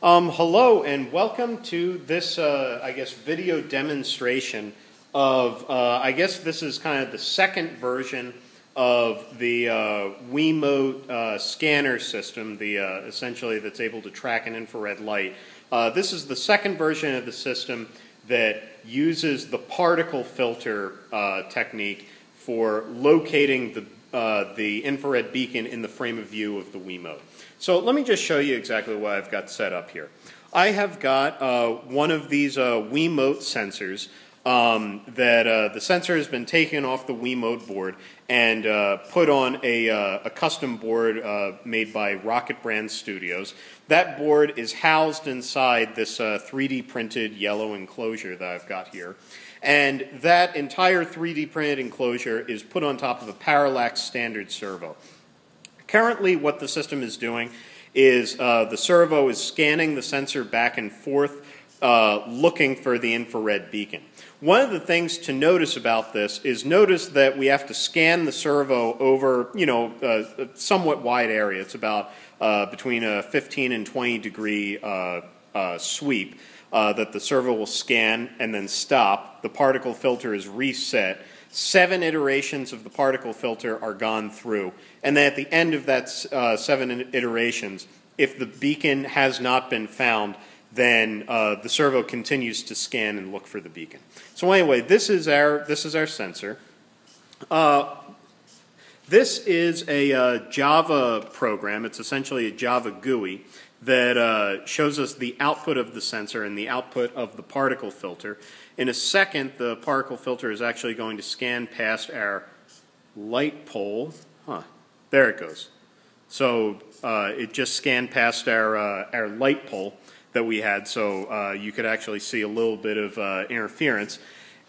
Um, hello and welcome to this, uh, I guess, video demonstration of, uh, I guess this is kind of the second version of the uh, Wiimote uh, scanner system, the uh, essentially that's able to track an infrared light. Uh, this is the second version of the system that uses the particle filter technique for locating the uh, the infrared beacon in the frame of view of the Wiimote. So let me just show you exactly what I've got set up here. I have got uh, one of these uh, Wiimote sensors um, that uh, the sensor has been taken off the Wiimote board and uh, put on a, uh, a custom board made by Rocket Brand Studios. That board is housed inside this 3D printed yellow enclosure that I've got here. And that entire 3D printed enclosure is put on top of a parallax standard servo. Currently, what the system is doing is uh, the servo is scanning the sensor back and forth, uh, looking for the infrared beacon. One of the things to notice about this is notice that we have to scan the servo over, you know, a, somewhat wide area. It's about uh, between a 15 and 20 degree uh, uh, sweep uh, that the servo will scan and then stop. The particle filter is reset. Seven iterations of the particle filter are gone through. And then at the end of that uh, seven iterations, if the beacon has not been found, then uh, the servo continues to scan and look for the beacon. So anyway, this is our, this is our sensor. Uh, this is a uh, Java program. It's essentially a Java GUI that uh, shows us the output of the sensor and the output of the particle filter. In a second, the particle filter is actually going to scan past our light pole. Huh, there it goes. So uh, it just scanned past our, uh, our light pole that we had, so uh, you could actually see a little bit of uh, interference.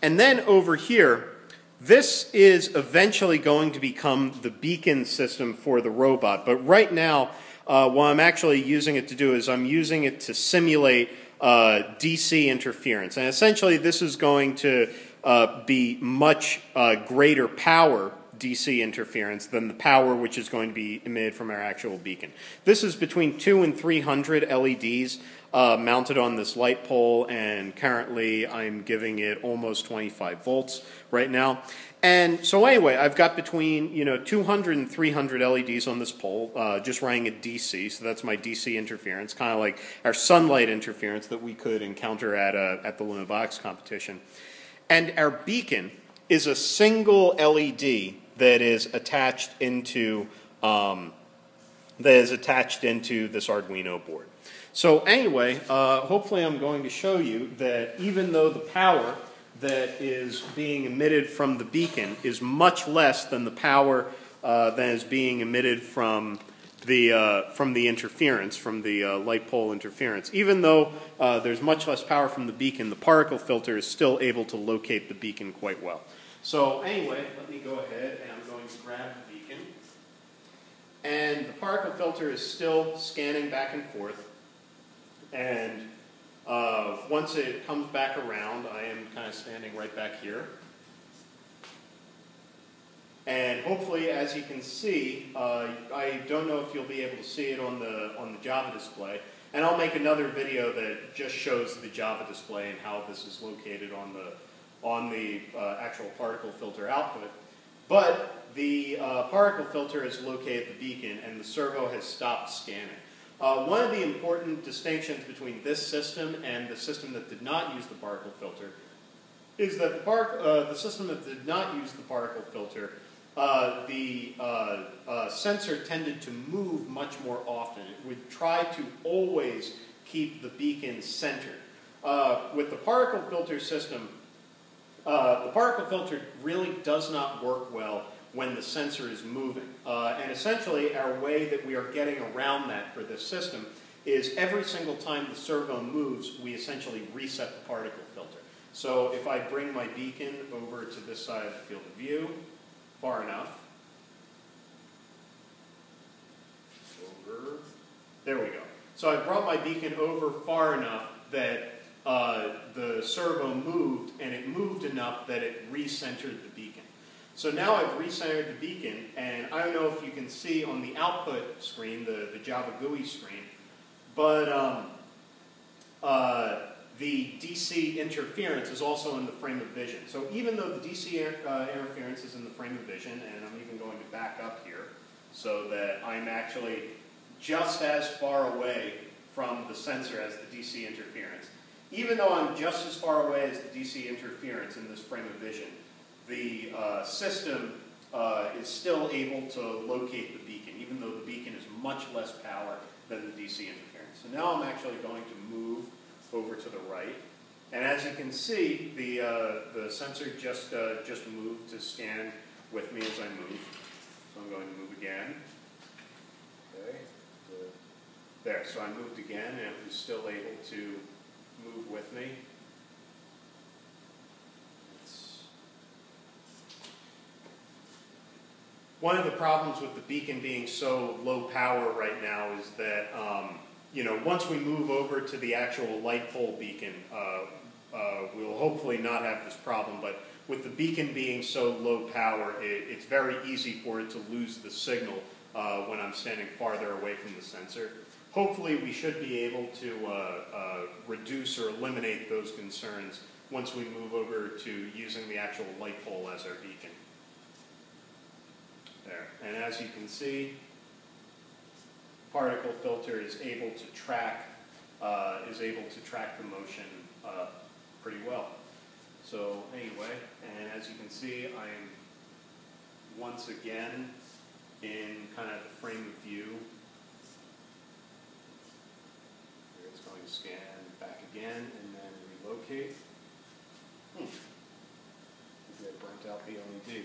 And then over here, this is eventually going to become the beacon system for the robot, but right now, uh, what I'm actually using it to do is I'm using it to simulate uh, DC interference. And essentially, this is going to uh, be much uh, greater power DC interference than the power which is going to be emitted from our actual beacon. This is between 2 and 300 LEDs uh, mounted on this light pole, and currently I'm giving it almost 25 volts right now. And so anyway, I've got between you know 200 and 300 LEDs on this pole, uh, just running at DC. So that's my DC interference, kind of like our sunlight interference that we could encounter at a, at the Lunabotics competition. And our beacon is a single LED that is attached into um, that is attached into this Arduino board. So anyway, uh, hopefully I'm going to show you that even though the power that is being emitted from the beacon is much less than the power uh, that is being emitted from the, uh, from the interference, from the uh, light pole interference. Even though uh, there's much less power from the beacon, the particle filter is still able to locate the beacon quite well. So anyway, let me go ahead and I'm going to grab the beacon. And the particle filter is still scanning back and forth. And uh, once it comes back around, I am kind of standing right back here. And hopefully, as you can see, uh, I don't know if you'll be able to see it on the, on the Java display. And I'll make another video that just shows the Java display and how this is located on the, on the uh, actual particle filter output. But the uh, particle filter has located the beacon and the servo has stopped scanning. Uh, one of the important distinctions between this system and the system that did not use the particle filter is that the, uh, the system that did not use the particle filter, uh, the uh, uh, sensor tended to move much more often. It would try to always keep the beacon centered. Uh, with the particle filter system, the particle filter really does not work well when the sensor is moving. Uh, and essentially, our way that we are getting around that for this system is every single time the servo moves, we essentially reset the particle filter. So if I bring my beacon over to this side of the field of view, far enough, over, there we go. So I brought my beacon over far enough that uh, the servo moved, and it moved enough that it recentered the beacon. So now I've recentered the beacon, and I don't know if you can see on the output screen, the, the Java GUI screen, but um, DC interference is also in the frame of vision. So even though the DC uh, interference is in the frame of vision, and I'm even going to back up here so that I'm actually just as far away from the sensor as the DC interference. Even though I'm just as far away as the DC interference in this frame of vision, the uh, system uh, is still able to locate the beacon, even though the beacon is much less power than the DC interference. So now I'm actually going to move over to the right. And as you can see, the, uh, the sensor just, uh, just moved to scan with me as I move. So I'm going to move again. Okay. There, so I moved again and it was still able to move with me. It's- One of the problems with the beacon being so low power right now is that, um, you know, once we move over to the actual light pole beacon, uh, uh, we'll hopefully not have this problem, but with the beacon being so low power, it, it's very easy for it to lose the signal uh, when I'm standing farther away from the sensor. Hopefully, we should be able to uh, uh, reduce or eliminate those concerns once we move over to using the actual light pole as our beacon. There. And as you can see, particle filter is able to track uh, is able to track the motion uh, pretty well. So anyway, and as you can see, I'm once again in kind of the frame of view. Here it's going to scan back again and then relocate. Hmm. Maybe burnt out the LED.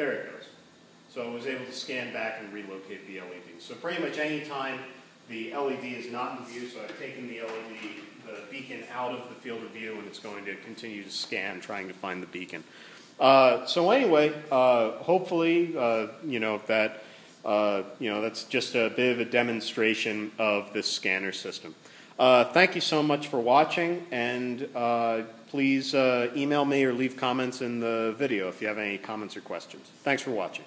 There it goes. So I was able to scan back and relocate the LED. So pretty much any time the LED is not in view, so I've taken the LED, the beacon out of the field of view, and it's going to continue to scan, trying to find the beacon. Uh, so anyway, uh, hopefully, uh, you know that uh, you know that's just a bit of a demonstration of this scanner system. Uh, thank you so much for watching, and uh, please email me or leave comments in the video if you have any comments or questions. Thanks for watching.